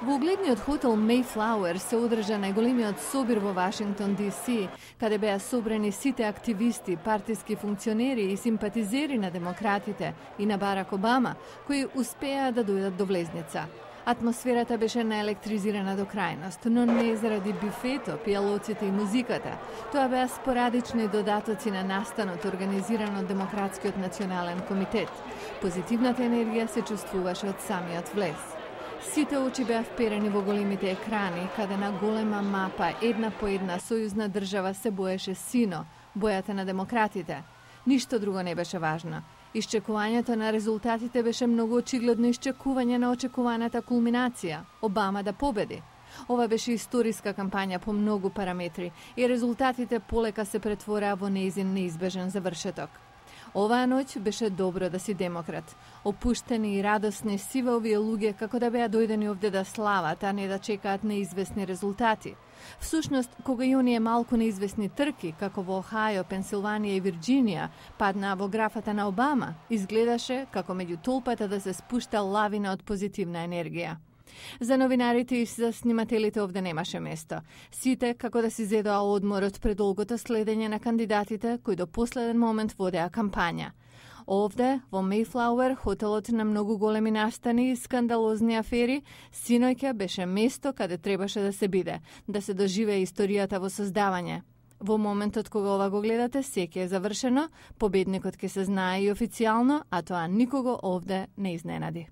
Во угледниот хотел Mayflower се одржа најголемиот собир во Вашингтон ДС, каде беа собрани сите активисти, партиски функционери и симпатизери на демократите и на Барак Обама, кои успеа да дојдат до влезница. Атмосферата беше наелектризирана до крајност, но не заради бифето, пијалоците и музиката. Тоа беа спорадични додатоци на настанот организиран од Демократскиот национален комитет. Позитивната енергија се чувствуваше од самиот влез. Сите очи беа вперени во големите екрани, каде на голема мапа, една по една, сојузна држава се боеше сино, бојата на демократите. Ништо друго не беше важно. Исчекувањето на резултатите беше многу очигледно исчекување на очекуваната кулминација – Обама да победи. Ова беше историска кампања по многу параметри и резултатите полека се претвораа во неизин неизбежен завршеток. Оваа ноќ беше добро да си демократ. Опуштени и радосни сива овие луѓе како да беа дојдени овде да слават, а не да чекаат неизвестни резултати. Всушност, кога и оние малку неизвестни трки, како во Охајо, Пенсилванија и Вирџинија, паднаа во графата на Обама, изгледаше како меѓу толпата да се спушта лавина од позитивна енергија. За новинарите и за снимателите овде немаше место. Сите како да си зедоа одмор од предолгото следење на кандидатите кои до последен момент водеа кампања. Овде, во Мейфлауер, хотелот на многу големи настани и скандалозни афери, синоќа беше место каде требаше да се биде, да се доживее историјата во создавање. Во моментот кога ова го гледате, секе е завршено, победникот ќе се знае и официјално, а тоа никого овде не изненади.